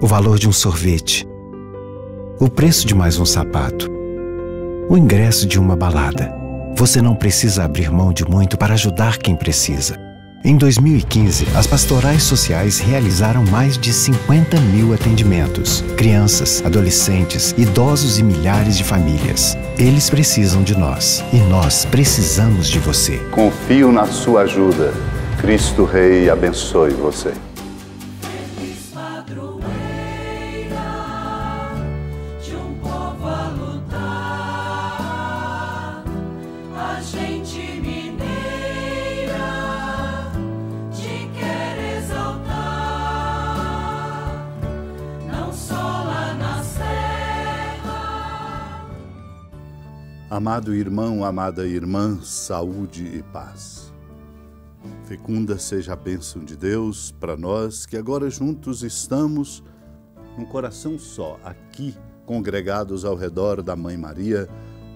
o valor de um sorvete, o preço de mais um sapato, o ingresso de uma balada. Você não precisa abrir mão de muito para ajudar quem precisa. Em 2015, as pastorais sociais realizaram mais de 50 mil atendimentos. Crianças, adolescentes, idosos e milhares de famílias. Eles precisam de nós e nós precisamos de você. Confio na sua ajuda. Cristo Rei abençoe você. Amado irmão, amada irmã, saúde e paz. Fecunda seja a bênção de Deus para nós que agora juntos estamos num coração só, aqui congregados ao redor da Mãe Maria,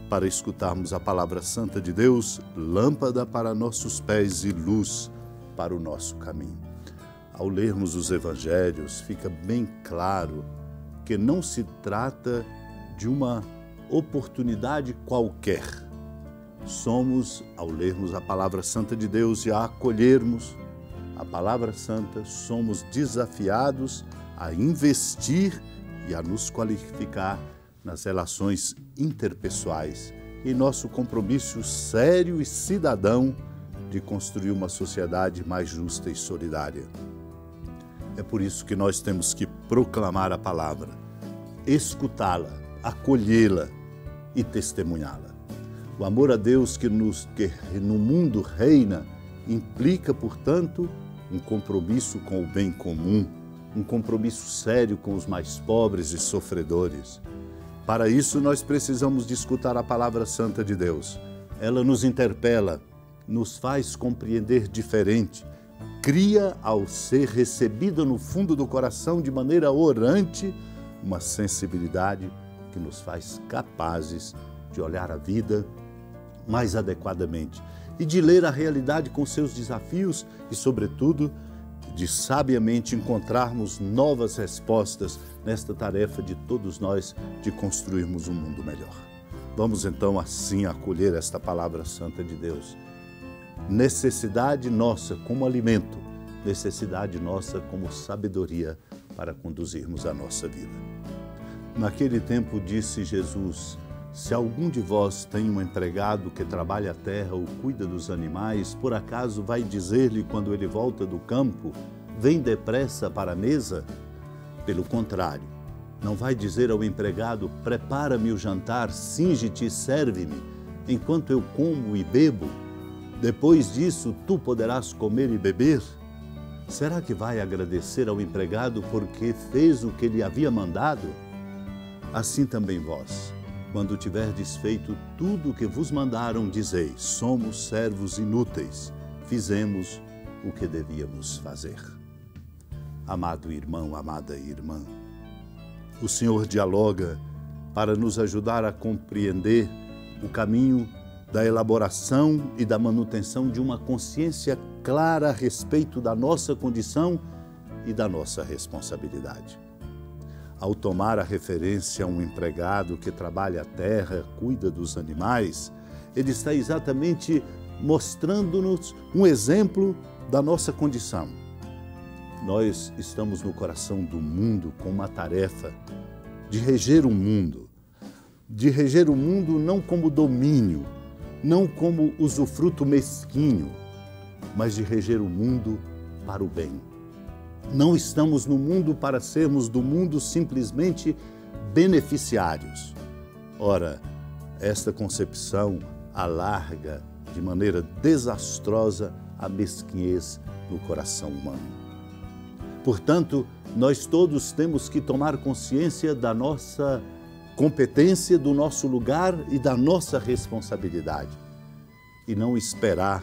para escutarmos a palavra santa de Deus, lâmpada para nossos pés e luz para o nosso caminho. Ao lermos os evangelhos, fica bem claro que não se trata de uma oportunidade qualquer. Somos, ao lermos a palavra santa de Deus e a acolhermos a palavra santa, somos desafiados a investir e a nos qualificar nas relações interpessoais e nosso compromisso sério e cidadão de construir uma sociedade mais justa e solidária. É por isso que nós temos que proclamar a palavra, escutá-la, acolhê-la e testemunhá-la. O amor a Deus que, nos, que no mundo reina implica, portanto, um compromisso com o bem comum, um compromisso sério com os mais pobres e sofredores. Para isso, nós precisamos de escutar a palavra santa de Deus. Ela nos interpela, nos faz compreender diferente, cria, ao ser recebida no fundo do coração de maneira orante, uma sensibilidade que nos faz capazes de olhar a vida mais adequadamente e de ler a realidade com seus desafios e, sobretudo, de sabiamente encontrarmos novas respostas nesta tarefa de todos nós de construirmos um mundo melhor. Vamos então assim acolher esta palavra santa de Deus. Necessidade nossa como alimento, necessidade nossa como sabedoria para conduzirmos a nossa vida. Naquele tempo disse Jesus: Se algum de vós tem um empregado que trabalha a terra ou cuida dos animais, por acaso vai dizer-lhe quando ele volta do campo: Vem depressa para a mesa? Pelo contrário, não vai dizer ao empregado: Prepara-me o jantar, singe-te e serve-me, enquanto eu como e bebo. Depois disso, tu poderás comer e beber? Será que vai agradecer ao empregado porque fez o que ele havia mandado? Assim também vós, quando tiverdes feito tudo o que vos mandaram, dizeis: somos servos inúteis, fizemos o que devíamos fazer. Amado irmão, amada irmã, o Senhor dialoga para nos ajudar a compreender o caminho da elaboração e da manutenção de uma consciência clara a respeito da nossa condição e da nossa responsabilidade ao tomar a referência a um empregado que trabalha a terra, cuida dos animais, ele está exatamente mostrando-nos um exemplo da nossa condição. Nós estamos no coração do mundo com uma tarefa de reger o mundo, de reger o mundo não como domínio, não como usufruto mesquinho, mas de reger o mundo para o bem não estamos no mundo para sermos do mundo simplesmente beneficiários. Ora, esta concepção alarga de maneira desastrosa a mesquinhez no coração humano. Portanto, nós todos temos que tomar consciência da nossa competência, do nosso lugar e da nossa responsabilidade. E não esperar,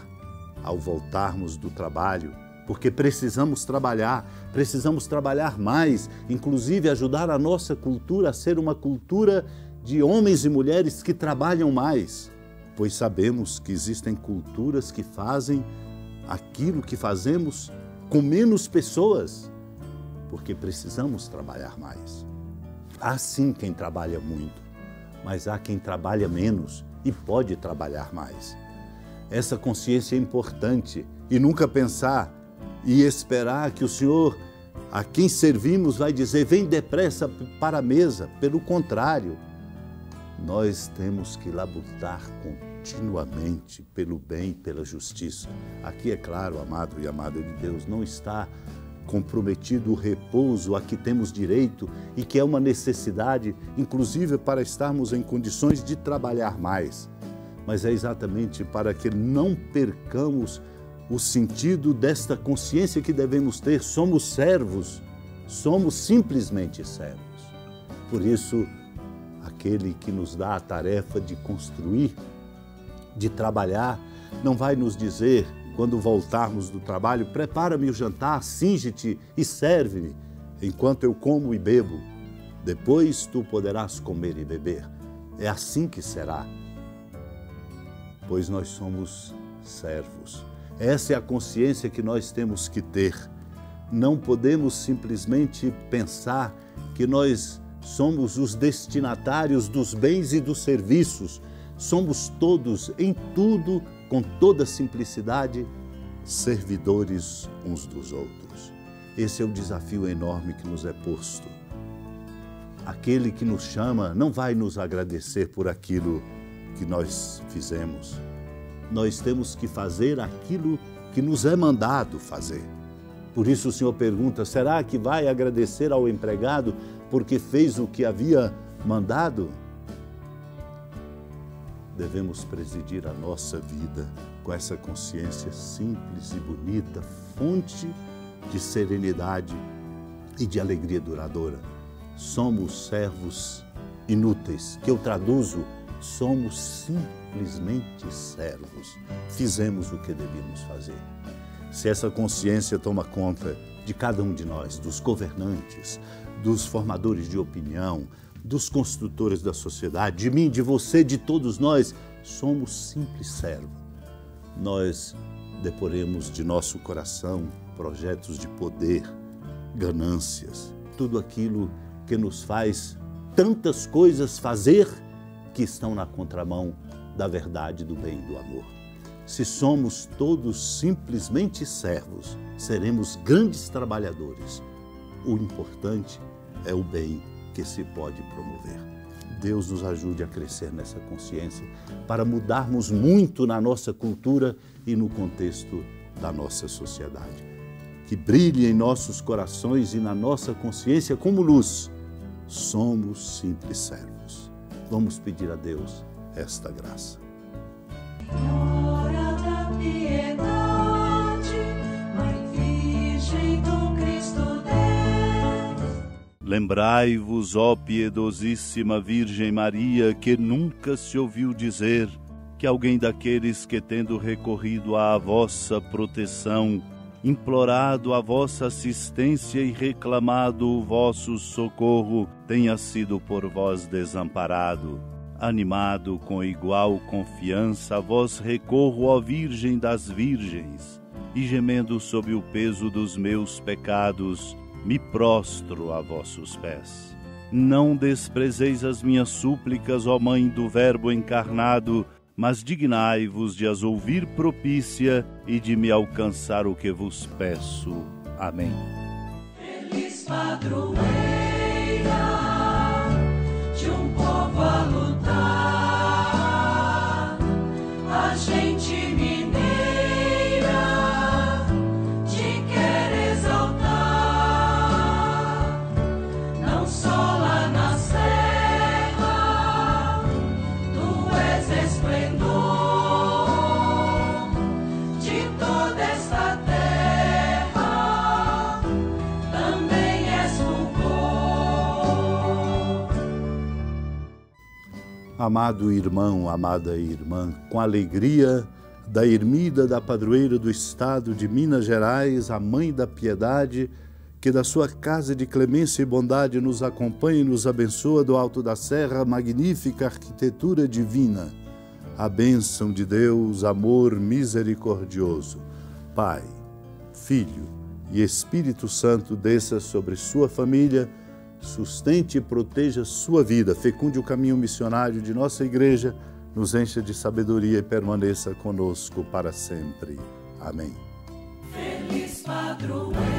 ao voltarmos do trabalho, porque precisamos trabalhar, precisamos trabalhar mais, inclusive ajudar a nossa cultura a ser uma cultura de homens e mulheres que trabalham mais, pois sabemos que existem culturas que fazem aquilo que fazemos com menos pessoas. porque precisamos trabalhar mais. Há sim quem trabalha muito, mas há quem trabalha menos e pode trabalhar mais. Essa consciência é importante e nunca pensar e esperar que o Senhor, a quem servimos, vai dizer: vem depressa para a mesa. Pelo contrário, nós temos que labutar continuamente pelo bem, pela justiça. Aqui, é claro, amado e amada de Deus, não está comprometido o repouso a que temos direito e que é uma necessidade, inclusive para estarmos em condições de trabalhar mais. Mas é exatamente para que não percamos o sentido desta consciência que devemos ter. Somos servos, somos simplesmente servos. Por isso, aquele que nos dá a tarefa de construir, de trabalhar, não vai nos dizer quando voltarmos do trabalho, prepara-me o jantar, singe-te e serve-me, enquanto eu como e bebo. Depois tu poderás comer e beber. É assim que será. Pois nós somos servos. Essa é a consciência que nós temos que ter. Não podemos simplesmente pensar que nós somos os destinatários dos bens e dos serviços. Somos todos, em tudo, com toda simplicidade, servidores uns dos outros. Esse é o desafio enorme que nos é posto. Aquele que nos chama não vai nos agradecer por aquilo que nós fizemos. Nós temos que fazer aquilo que nos é mandado fazer. Por isso o Senhor pergunta: será que vai agradecer ao empregado porque fez o que havia mandado? devemos presidir a nossa vida com essa consciência simples e bonita, fonte de serenidade e de alegria duradoura. Somos servos inúteis, que eu traduzo, somos simplesmente servos. Fizemos o que devíamos fazer. Se essa consciência toma conta de cada um de nós, dos governantes, dos formadores de opinião, dos construtores da sociedade, de mim, de você, de todos nós, somos simples servos. Nós deporemos de nosso coração projetos de poder, ganâncias, tudo aquilo que nos faz tantas coisas fazer que estão na contramão da verdade, do bem e do amor. Se somos todos simplesmente servos, seremos grandes trabalhadores. O importante é o bem que se pode promover. Deus nos ajude a crescer nessa consciência para mudarmos muito na nossa cultura e no contexto da nossa sociedade. Que brilhe em nossos corações e na nossa consciência como luz. Somos simples servos. Vamos pedir a Deus esta graça. Lembrai-vos, ó piedosíssima Virgem Maria, que nunca se ouviu dizer que alguém daqueles que, tendo recorrido à vossa proteção, implorado a vossa assistência e reclamado o vosso socorro, tenha sido por vós desamparado. Animado com igual confiança, a vós recorro, ó Virgem das Virgens, e gemendo sob o peso dos meus pecados, me prostro a vossos pés. Não desprezeis as minhas súplicas, ó Mãe do Verbo encarnado, mas dignai-vos de as ouvir propícia e de me alcançar o que vos peço. Amém. Feliz padroeira a gente Amado irmão, amada irmã, com alegria da ermida da padroeira do estado de Minas Gerais, a Mãe da Piedade, que da sua casa de clemência e bondade nos acompanha e nos abençoa do alto da serra, magnífica arquitetura divina. A bênção de Deus, amor misericordioso, Pai, Filho e Espírito Santo desça sobre sua família, sustente e proteja sua vida, fecunde o caminho missionário de nossa igreja, nos encha de sabedoria e permaneça conosco para sempre. Amém. Feliz padroeiro.